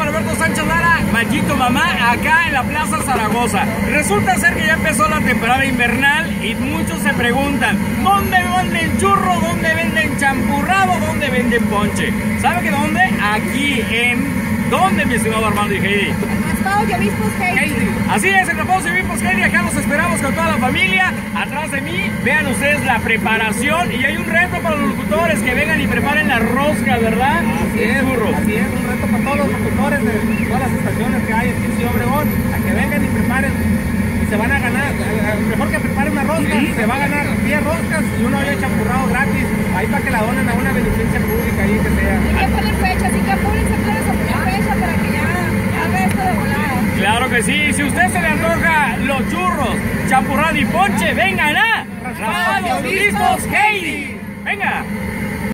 Alberto Sánchez Lara, Machito Mamá, acá en la Plaza Zaragoza. Resulta ser que ya empezó la temporada invernal y muchos se preguntan, ¿dónde venden churro? ¿Dónde venden champurrado? ¿Dónde venden ponche? ¿Sabe que dónde? Aquí en... ¿Dónde, mi estimado Armando y Heidi? Y obispos Heidi. Así es, en Raspado y obispos Heidi, acá los esperamos con toda la familia. Atrás de mí, vean ustedes la preparación y hay un reto para los locutores que vengan y preparen la rosca, ¿verdad? Así es, burro. Así es, un reto los locutores de todas las estaciones que hay aquí en Ciudad Obregón, a que vengan y preparen y se van a ganar, mejor que preparen una rosca, se va a ganar 10 roscas y uno hoyo champurrado gratis, ahí para que la donen a una beneficencia pública ahí que sea. Hay que poner fecha, así que apúrense, a poner fecha para que ya, ya haga esto de volada. Claro que sí, si usted se le antoja los churros, champurrado y ponche, vengan a Raspados Obispos Heidi. Venga.